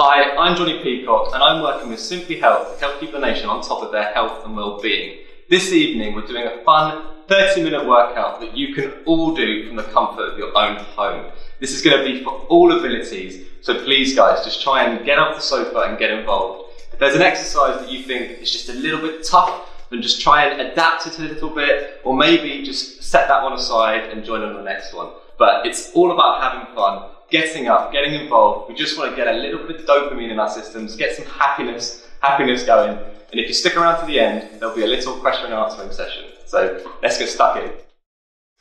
Hi, I'm Jonnie Peacock and I'm working with Simplyhealth to help keep the nation on top of their health and well-being. This evening we're doing a fun 30 minute workout that you can all do from the comfort of your own home. This is going to be for all abilities, so please guys just try and get off the sofa and get involved. If there's an exercise that you think is just a little bit tough, then just try and adapt it a little bit, or maybe just set that one aside and join on the next one. But it's all about having fun, getting up, getting involved. We just want to get a little bit of dopamine in our systems, get some happiness, happiness going. And if you stick around to the end, there'll be a little question and answering session. So let's get stuck in.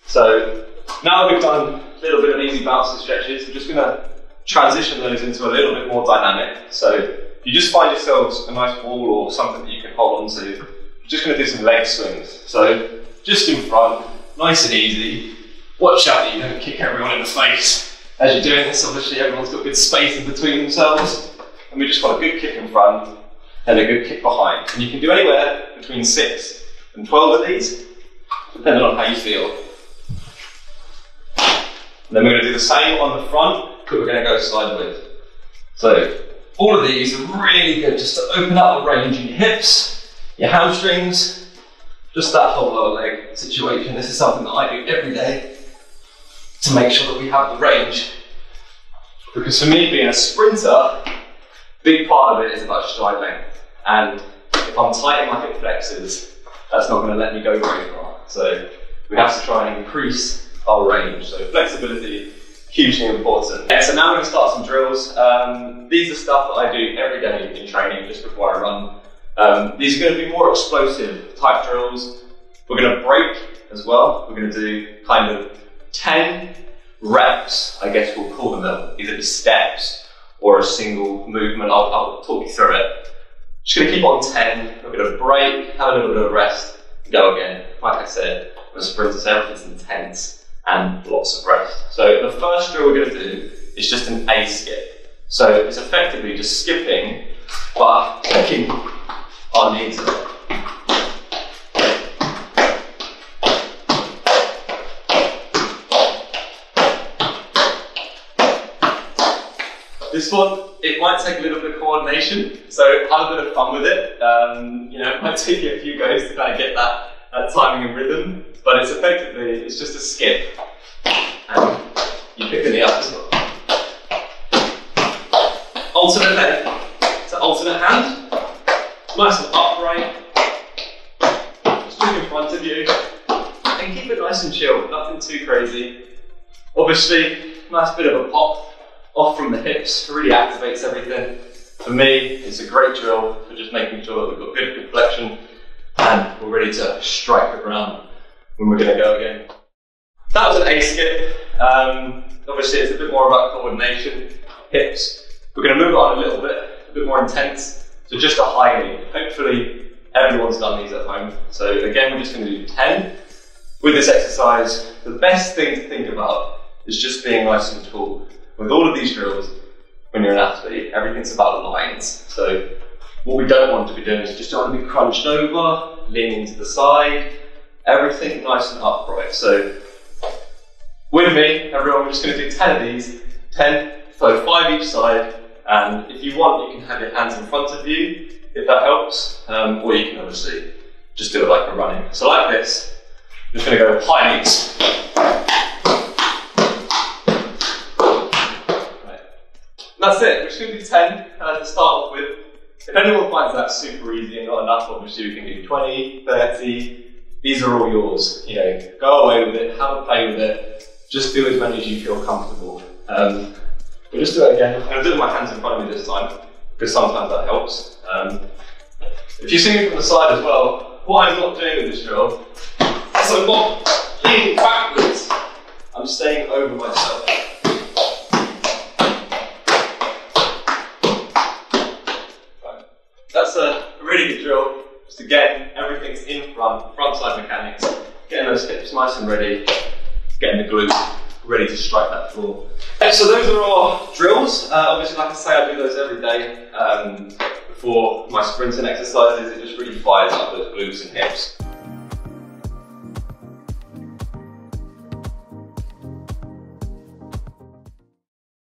So now that we've done a little bit of easy bounce and stretches, we're just going to transition those into a little bit more dynamic. So if you just find yourselves a nice ball or something that you can hold on to, you're just going to do some leg swings. So just in front, nice and easy. Watch out that you don't kick everyone in the face. As you're doing this, obviously everyone's got good space in between themselves. And we just want a good kick in front and a good kick behind. And you can do anywhere between 6 and 12 of these, depending on how you feel. And then we're going to do the same on the front, but we're going to go sideways. So all of these are really good just to open up the range in your hips, your hamstrings, just that whole lower leg situation. This is something that I do every day to make sure that we have the range. Because for me, being a sprinter, big part of it is about stride length. And if I'm tight in my hip flexors, that's not going to let me go very far. So we have to try and increase our range. So flexibility, hugely important. So now we're going to start some drills. Um, these are stuff that I do every day in training just before I run. Um, these are going to be more explosive type drills. We're going to break as well. We're going to do kind of 10 reps, I guess we'll call them either the steps or a single movement. I'll, I'll talk you through it. Just gonna keep on 10, we're gonna break, have a little bit of rest, go again. Like I said, a sprint so everything's intense and lots of rest. So the first drill we're gonna do is just an A skip. So it's effectively just skipping, but taking our knees up. This one, it might take a little bit of coordination, so have a bit of fun with it. Um, you know, it might take you a few goes to kind of get that, that timing and rhythm, but it's effectively, it's just a skip. And you pick the knee up as well. Alternate leg, so alternate hand, nice and upright. Just look in front of you, and keep it nice and chill, nothing too crazy. Obviously, nice bit of a pop off from the hips, really activates everything. For me, it's a great drill for just making sure that we've got good, flexion and we're ready to strike the ground when we're going to go again. That was an A skip. Um, obviously, it's a bit more about coordination, hips. We're going to move on a little bit, a bit more intense. So just a high knee. Hopefully, everyone's done these at home. So again, we're just going to do 10. With this exercise, the best thing to think about is just being nice and tall. With all of these drills, when you're an athlete, everything's about lines. So what we don't want to be doing is just trying to be crunched over, leaning to the side, everything nice and upright. So with me, everyone, we're just going to do 10 of these, 10, so 5 each side, and if you want, you can have your hands in front of you, if that helps, um, or you can obviously just do it like we're running. So like this, I'm just going to go high knees. That's it. Just going to do 10 uh, to start off with. If anyone finds that super easy and not enough, obviously we can do 20, 30. These are all yours. You know, go away with it, have a play with it. Just do as many as you feel comfortable. Um, we'll just do it again. To do it with my hands in front of me this time, because sometimes that helps. Um, if you see me from the side as well, what I'm not doing with this drill is I'm not leaning backwards. I'm staying over myself. Everything's front, front side mechanics. Getting those hips nice and ready, getting the glutes ready to strike that floor. Okay, so those are our drills. Uh, obviously, like I say, I do those every day um, before my sprinting exercises. It just really fires up those glutes and hips.